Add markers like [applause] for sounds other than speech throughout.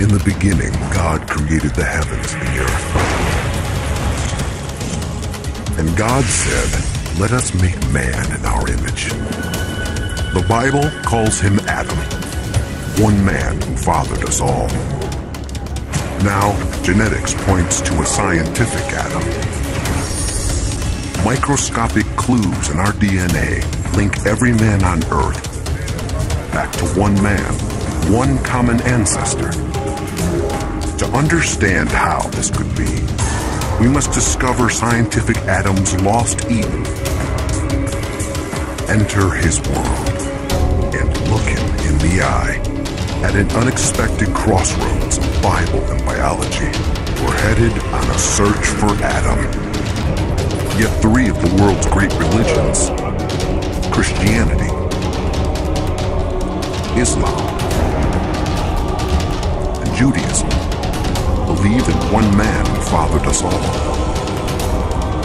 In the beginning, God created the heavens and the earth. And God said, Let us make man in our image. The Bible calls him Adam, one man who fathered us all. Now, genetics points to a scientific Adam. Microscopic clues in our DNA link every man on Earth back to one man, one common ancestor. To understand how this could be, we must discover scientific Adam's lost Eden. Enter his world and look him in the eye. At an unexpected crossroads of Bible and biology, we're headed on a search for Adam. Yet three of the world's great religions, Christianity, Islam, Judaism, believe in one man who fathered us all.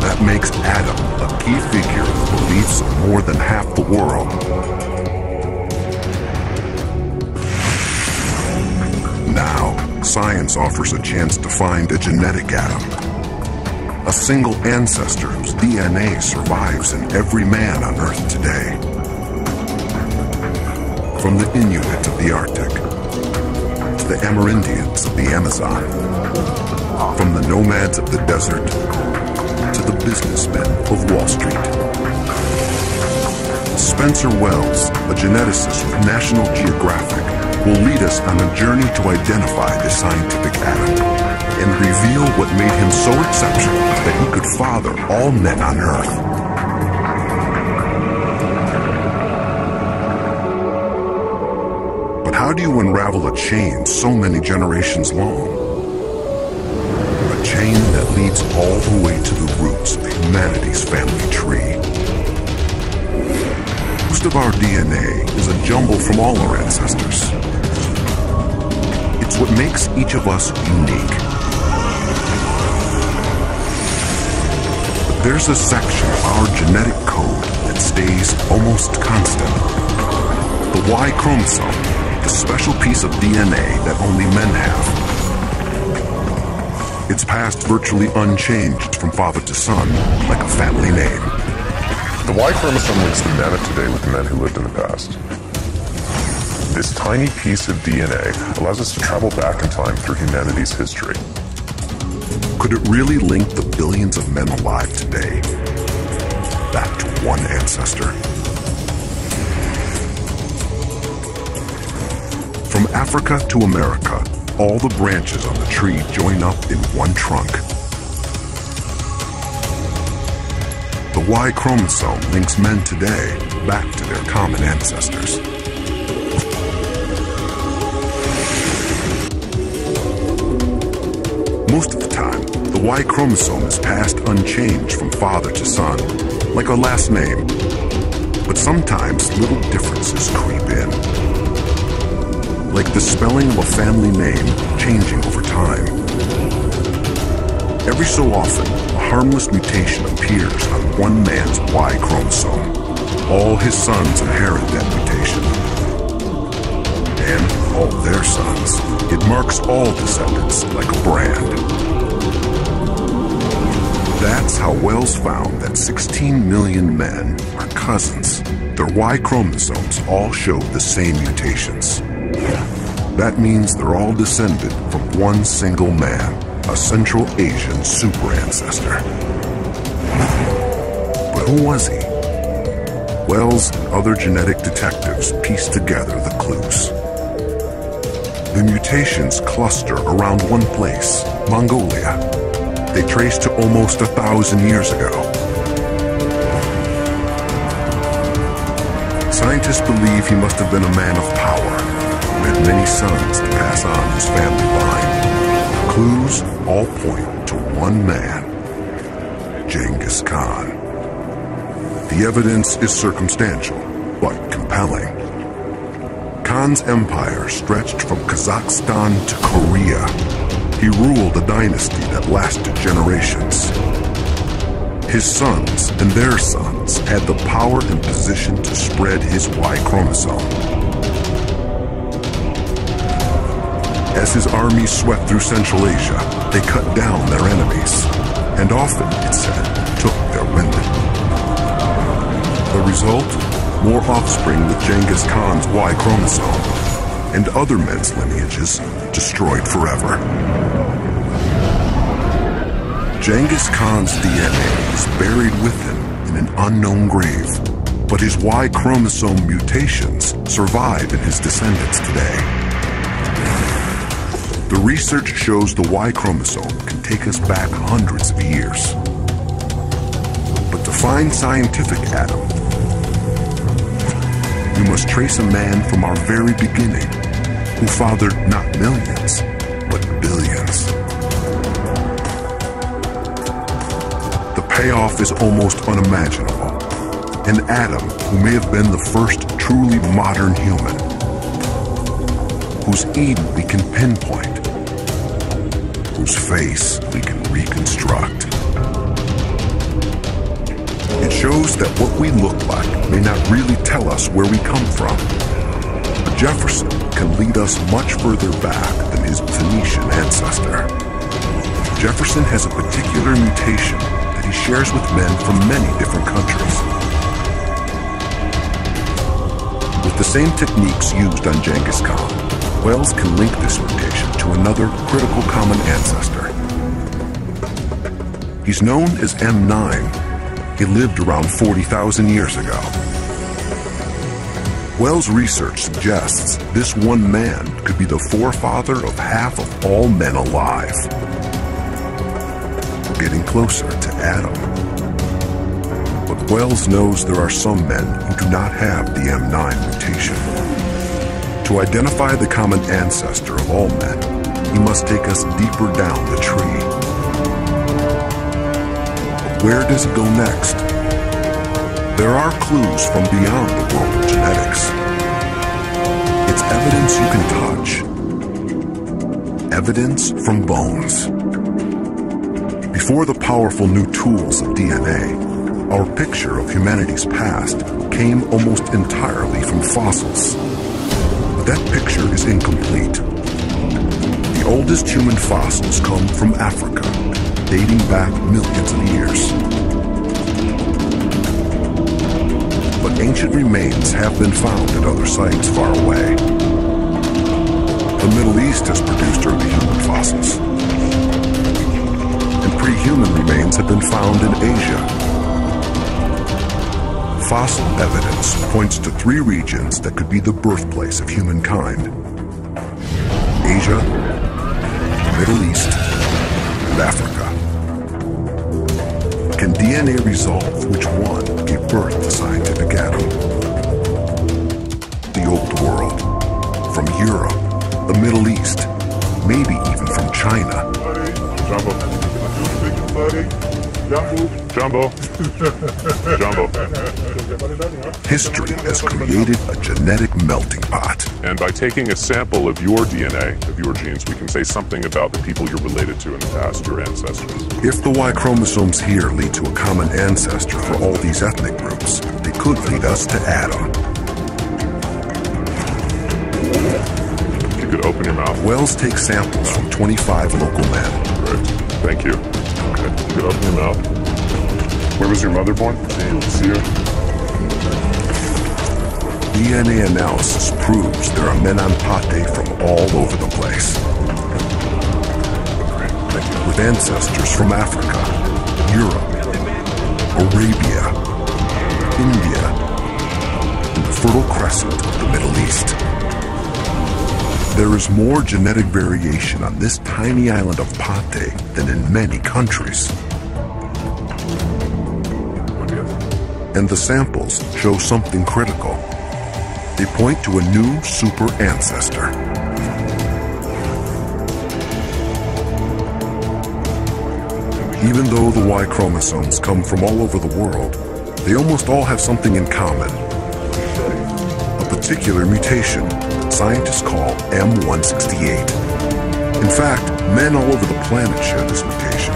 That makes Adam a key figure in the beliefs of more than half the world. Now, science offers a chance to find a genetic Adam. A single ancestor whose DNA survives in every man on Earth today. From the Inuit of the Arctic, the Amerindians of the Amazon, from the nomads of the desert, to the businessmen of Wall Street. Spencer Wells, a geneticist with National Geographic, will lead us on a journey to identify the scientific Adam and reveal what made him so exceptional that he could father all men on Earth. How do you unravel a chain so many generations long? A chain that leads all the way to the roots of humanity's family tree. Most of our DNA is a jumble from all our ancestors. It's what makes each of us unique. But there's a section of our genetic code that stays almost constant. The Y chromosome, the special piece of DNA that only men have. It's passed virtually unchanged from father to son, like a family name. The Y chromosome links the men of today with the men who lived in the past. This tiny piece of DNA allows us to travel back in time through humanity's history. Could it really link the billions of men alive today back to one ancestor? Africa to America, all the branches on the tree join up in one trunk. The Y chromosome links men today back to their common ancestors. Most of the time, the Y chromosome is passed unchanged from father to son, like our last name. But sometimes little differences creep in. Like the spelling of a family name changing over time. Every so often, a harmless mutation appears on one man's Y chromosome. All his sons inherit that mutation. And all their sons. It marks all descendants like a brand. That's how Wells found that 16 million men are cousins. Their Y chromosomes all show the same mutations. That means they're all descended from one single man, a Central Asian super ancestor. But who was he? Wells and other genetic detectives pieced together the clues. The mutations cluster around one place, Mongolia. They trace to almost a thousand years ago. Scientists believe he must have been a man of power, many sons to pass on his family line. Clues all point to one man, Genghis Khan. The evidence is circumstantial, but compelling. Khan's empire stretched from Kazakhstan to Korea. He ruled a dynasty that lasted generations. His sons and their sons had the power and position to spread his Y chromosome. As his armies swept through Central Asia, they cut down their enemies, and often, it said, took their women. The result? More offspring with Genghis Khan's Y chromosome, and other men's lineages destroyed forever. Genghis Khan's DNA is buried with him in an unknown grave, but his Y chromosome mutations survive in his descendants today. The research shows the Y chromosome can take us back hundreds of years. But to find scientific Adam, we must trace a man from our very beginning who fathered not millions, but billions. The payoff is almost unimaginable. An Adam who may have been the first truly modern human, whose Eden we can pinpoint, whose face we can reconstruct. It shows that what we look like may not really tell us where we come from. But Jefferson can lead us much further back than his Phoenician ancestor. Jefferson has a particular mutation that he shares with men from many different countries. With the same techniques used on Genghis Khan, Wells can link this mutation to another critical common ancestor. He's known as M9 he lived around 40,000 years ago. Wells' research suggests this one man could be the forefather of half of all men alive. We're getting closer to Adam. But Wells knows there are some men who do not have the M9 mutation. To identify the common ancestor of all men, he must take us deeper down the tree where does it go next? There are clues from beyond the world of genetics. It's evidence you can touch. Evidence from bones. Before the powerful new tools of DNA, our picture of humanity's past came almost entirely from fossils. That picture is incomplete. The oldest human fossils come from Africa dating back millions of years. But ancient remains have been found at other sites far away. The Middle East has produced early human fossils. And pre-human remains have been found in Asia. Fossil evidence points to three regions that could be the birthplace of humankind. Asia, the Middle East, and Africa. Can DNA resolve which one gave birth to scientific Adam? The Old World. From Europe, the Middle East, maybe even from China. Jambo. Jambo. [laughs] Jambo. History has created a genetic melting pot. And by taking a sample of your DNA, of your genes, we can say something about the people you're related to in the past, your ancestors. If the Y chromosomes here lead to a common ancestor for all these ethnic groups, they could lead us to Adam. You could open your mouth. Wells takes samples from 25 local men. Great. Thank you. Okay. Could open your mouth. Where was your mother born? See you. DNA analysis proves there are men on Pate from all over the place. With ancestors from Africa, Europe, Arabia, India, and the Fertile Crescent of the Middle East. There is more genetic variation on this tiny island of Pate than in many countries. And the samples show something critical. They point to a new super ancestor. Even though the Y chromosomes come from all over the world, they almost all have something in common. Particular mutation scientists call M168. In fact, men all over the planet share this mutation.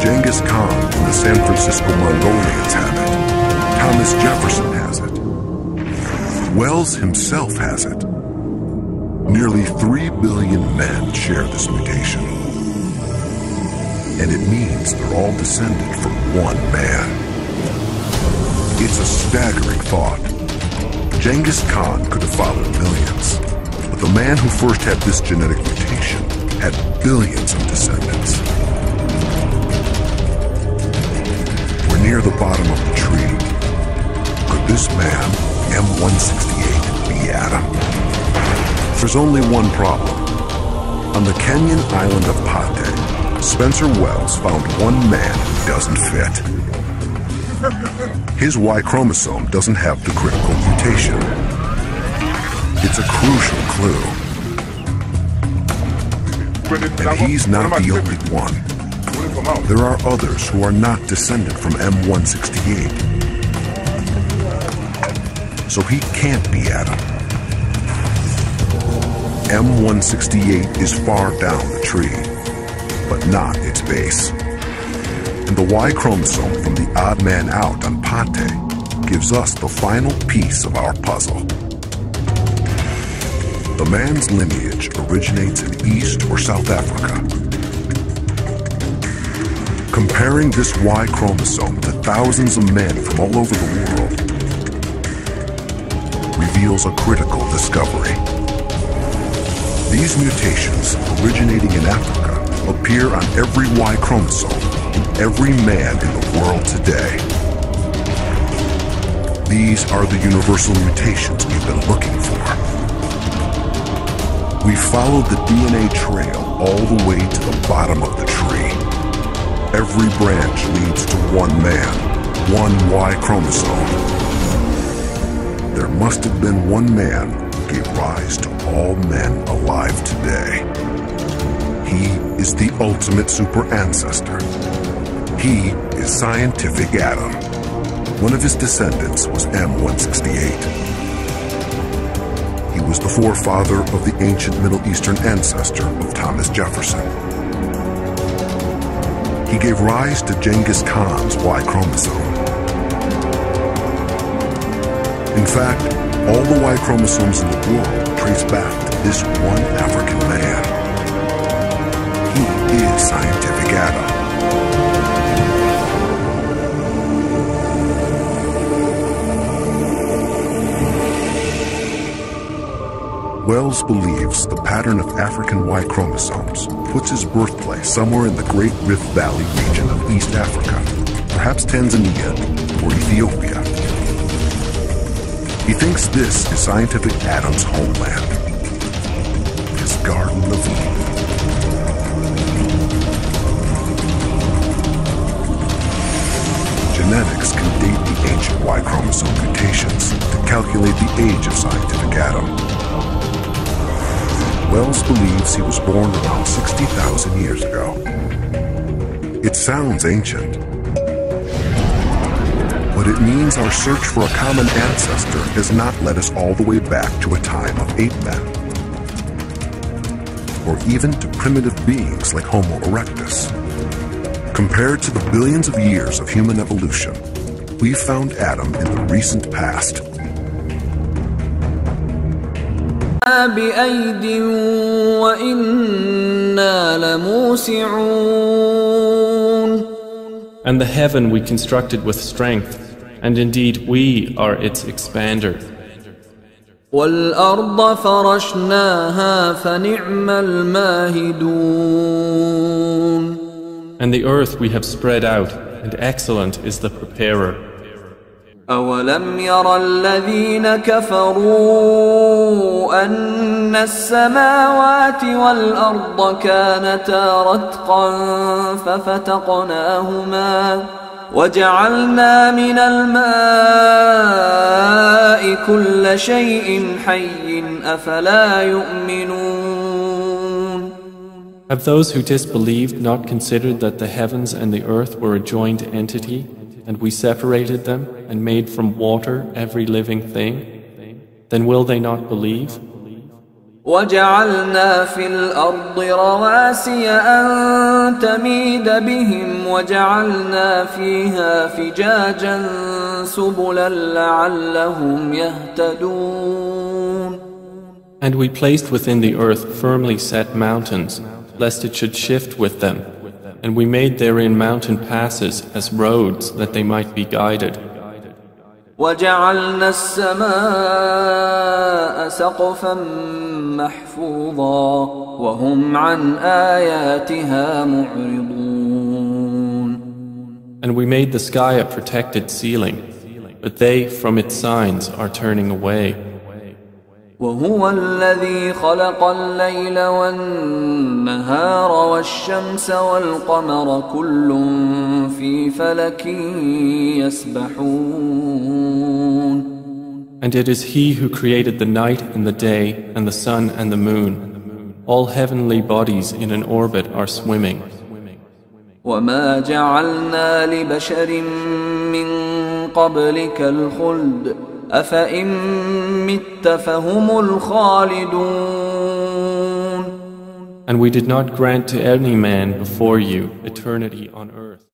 Genghis Khan and the San Francisco Mongolians have it. Thomas Jefferson has it. Wells himself has it. Nearly 3 billion men share this mutation. And it means they're all descended from one man. It's a staggering thought. Genghis Khan could have fathered millions, but the man who first had this genetic mutation had billions of descendants. We're near the bottom of the tree. Could this man, M168, be Adam? There's only one problem. On the Kenyan island of Pate, Spencer Wells found one man who doesn't fit. [laughs] His Y chromosome doesn't have the critical mutation. It's a crucial clue. And he's not the only one. There are others who are not descended from M168. So he can't be Adam. M168 is far down the tree, but not its base. And the Y chromosome from the odd man out on Pate gives us the final piece of our puzzle. The man's lineage originates in East or South Africa. Comparing this Y chromosome to thousands of men from all over the world reveals a critical discovery. These mutations, originating in Africa, appear on every Y chromosome every man in the world today. These are the universal mutations we've been looking for. We followed the DNA trail all the way to the bottom of the tree. Every branch leads to one man, one Y chromosome. There must have been one man who gave rise to all men alive today. He is the ultimate super ancestor. He is scientific Adam. One of his descendants was M168. He was the forefather of the ancient Middle Eastern ancestor of Thomas Jefferson. He gave rise to Genghis Khan's Y chromosome. In fact, all the Y chromosomes in the world trace back to this one African man. He is scientific Adam. Wells believes the pattern of African Y chromosomes puts his birthplace somewhere in the Great Rift Valley region of East Africa, perhaps Tanzania or Ethiopia. He thinks this is Scientific Adam's homeland. His Garden of Eden. Genetics can date the ancient Y chromosome mutations to calculate the age of Scientific Adam. Wells believes he was born around 60,000 years ago. It sounds ancient, but it means our search for a common ancestor has not led us all the way back to a time of ape men, or even to primitive beings like Homo erectus. Compared to the billions of years of human evolution, we found Adam in the recent past. بأيد وإنا لموسعون And the heaven we constructed with strength, and indeed we are its expander. والأرض فرشناها فنعم الماهدون And the earth we have spread out, and excellent is the preparer. أولم ير الذين كفروا أن السماوات والأرض كانتا رتقا ففتقناهما وجعلنا من الماء كل شيء حي أفلا يؤمنون Have those who disbelieved not considered that the heavens and the earth were a joined entity, and we separated them and made from water every living thing? Then will they not believe? وجعلنا في الأرض رواسي أن تميد بهم وجعلنا فيها فجاجا سبلا لعلهم يهتدون And we placed within the earth firmly set mountains, lest it should shift with them. And we made therein mountain passes as roads that they might be guided. وجعلنا السماء سقفا محفوظا وهم عن آياتها معرضون And we made the sky a protected ceiling, but they from its signs are turning away. وهو الذي خلق الليل والنهار والشمس والقمر كل في فلك يسبحون And it is He who created the night and the day, and the sun and the moon. All heavenly bodies in an orbit are swimming. وما جعلنا لبشر من قبلك الخلد أفإن مت فهم الخالدون And we did not grant to any man before you eternity on earth.